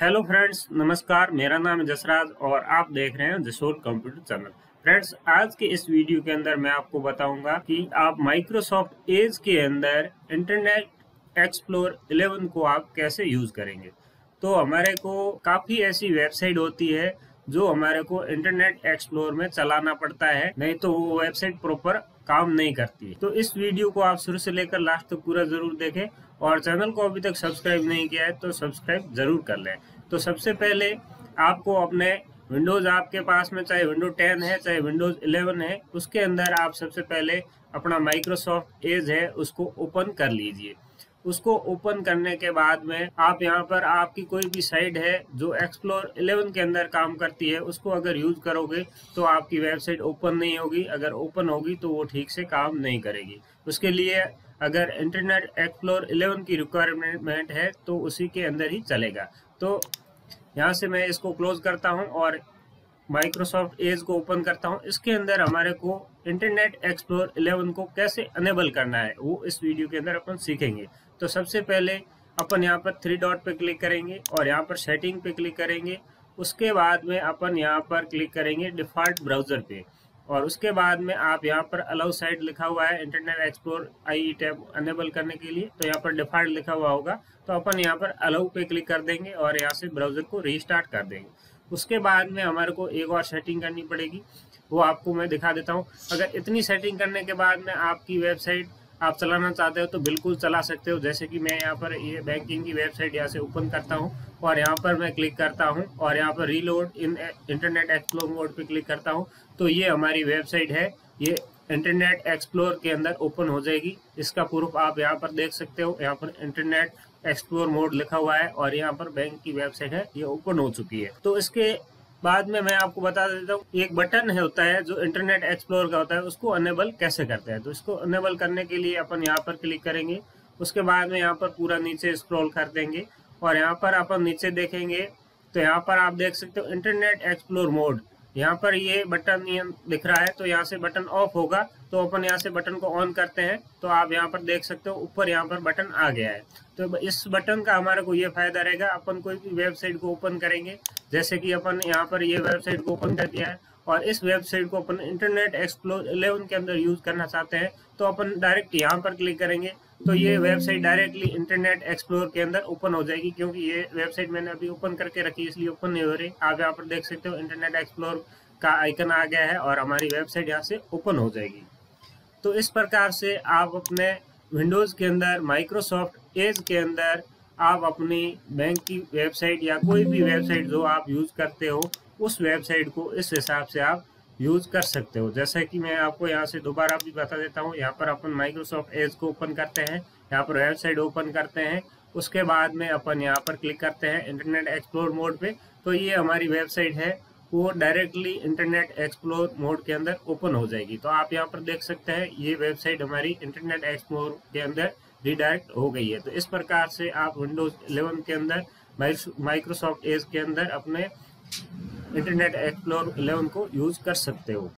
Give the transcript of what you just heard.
Hello friends नमस्कार, मेरा नाम है जसराज और आप देख रहे हैं जसोर कंप्यूटर चैनल फ्रेंड्स आज के इस वीडियो के अंदर मैं आपको बताऊँगा कि आप माइक्रोसॉफ्ट एज के अंदर इंटरनेट एक्सप्लोर 11 को आप कैसे यूज़ करेंगे। तो हमारे को काफ़ी ऐसी वेबसाइट होती है जो हमारे को इंटरनेट एक्सप्लोर में चलाना पड़ता है, नहीं तो वो वेबसाइट प्रॉपर काम नहीं करती है। तो इस वीडियो को आप शुरू से लेकर लास्ट तक पूरा ज़रूर देखें और चैनल को अभी तक सब्सक्राइब नहीं किया है तो सब्सक्राइब ज़रूर कर लें। तो सबसे पहले आपको अपने विंडोज़ आपके पास में, चाहे विंडो 10 है, चाहे विंडोज़ 11 है, उसके अंदर आप सबसे पहले अपना माइक्रोसॉफ्ट एज है, उसको ओपन कर लीजिए। उसको ओपन करने के बाद में आप यहाँ पर आपकी कोई भी साइट है जो एक्सप्लोर 11 के अंदर काम करती है, उसको अगर यूज़ करोगे तो आपकी वेबसाइट ओपन नहीं होगी। अगर ओपन होगी तो वो ठीक से काम नहीं करेगी। उसके लिए अगर इंटरनेट एक्सप्लोर 11 की रिक्वायरमेंट है तो उसी के अंदर ही चलेगा। तो यहाँ से मैं इसको क्लोज करता हूँ और माइक्रोसॉफ्ट एज को ओपन करता हूँ। इसके अंदर हमारे को इंटरनेट एक्सप्लोर 11 को कैसे अनेबल करना है, वो इस वीडियो के अंदर अपन सीखेंगे। तो सबसे पहले अपन यहाँ पर थ्री डॉट पे क्लिक करेंगे और यहाँ पर सेटिंग पे क्लिक करेंगे। उसके बाद में अपन यहाँ पर क्लिक करेंगे डिफ़ॉल्ट ब्राउज़र पे। और उसके बाद में आप यहाँ पर अलाउ साइड लिखा हुआ है internet explore I tab enable करने के लिए तो यहाँ पर डिफ़ॉल्ट लिखा हुआ होगा तो अपन यहाँ पर अलाउ पे क्लिक कर देंगे और यहाँ से ब्राउज़र को रिस्टार्ट कर देंगे। उसके बाद में हमारे को एक और सेटिंग करनी पड़ेगी, वो आपको मैं दिखा देता हूँ। अगर इतनी सेटिंग करने के बाद में आपकी वेबसाइट आप चलाना चाहते हो तो बिल्कुल चला सकते हो। जैसे कि मैं यहाँ पर ये बैंकिंग की वेबसाइट यहाँ से ओपन करता हूँ और यहाँ पर मैं क्लिक करता हूँ और यहाँ पर reload in internet explore mode पे क्लिक करता हूँ। तो ये हमारी वेबसाइट है। ये इंटरनेट एक्सप्लोर के अंदर ओपन हो जाएगी। इसका प्रूफ आप यहाँ पर देख सकते हो। यहाँ पर इंटरनेट एक्सप्लोर मोड लिखा हुआ है और यहाँ पर बैंक की वेबसाइट है। ये ओपन हो चुकी है। तो इसके बाद में मैं आपको बता देता हूँ एक बटन है होता है जो इंटरनेट एक्सप्लोर का होता है, उसको अनेबल कैसे करते हैं? तो इसको अनेबल करने के लिए अपन यहाँ पर क्लिक करेंगे, उसके बाद में यहाँ पर पूरा नीचे स्क्रॉल कर देंगे और यहाँ पर अपन नीचे देखेंगे तो यहाँ पर आप देख सकते हो इंटरनेट एक्सप्लोर मोड यहाँ पर ये बटन दिख रहा है तो यहाँ से बटन ऑफ़ होगा तो अपन यहाँ से बटन को ऑन करते हैं तो आप यहाँ पर देख सकते हो ऊपर यहाँ पर बटन आ गया है। तो इस बटन का हमारे को ये फ़ायदा रहेगा, अपन कोई भी वेबसाइट को ओपन करेंगे जैसे कि अपन यहाँ पर ये वेबसाइट को ओपन कर दिया है और इस वेबसाइट को अपन इंटरनेट एक्सप्लोर 11 के अंदर यूज़ करना चाहते हैं तो अपन डायरेक्ट यहाँ पर क्लिक करेंगे तो ये वेबसाइट डायरेक्टली इंटरनेट एक्सप्लोर के अंदर ओपन हो जाएगी, क्योंकि ये वेबसाइट मैंने अभी ओपन करके रखी इसलिए ओपन नहीं हो रही। आप यहाँ पर देख सकते हो इंटरनेट एक्सप्लोर का आइकन आ गया है और हमारी वेबसाइट यहाँ से ओपन हो जाएगी। तो इस प्रकार से आप अपने विंडोज़ के अंदर माइक्रोसॉफ्ट एज के अंदर आप अपनी बैंक की वेबसाइट या कोई भी वेबसाइट जो आप यूज़ करते हो, उस वेबसाइट को इस हिसाब से आप यूज़ कर सकते हो। जैसे कि मैं आपको यहाँ से दोबारा भी बता देता हूँ, यहाँ पर अपन माइक्रोसॉफ्ट एज को ओपन करते हैं, यहाँ पर वेबसाइट ओपन करते हैं, उसके बाद में अपन यहाँ पर क्लिक करते हैं इंटरनेट एक्सप्लोर मोड पे। तो ये हमारी वेबसाइट है, वो डायरेक्टली इंटरनेट एक्सप्लोर मोड के अंदर ओपन हो जाएगी। तो आप यहाँ पर देख सकते हैं, ये वेबसाइट हमारी इंटरनेट एक्सप्लोर के अंदर रिडायरेक्ट हो गई है। तो इस प्रकार से आप विंडोज़ 11 के अंदर माइक्रोसॉफ्ट एज के अंदर अपने इंटरनेट एक्सप्लोर 11 को यूज़ कर सकते हो।